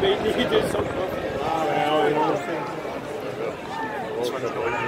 They did something. perfect. Ah, well, you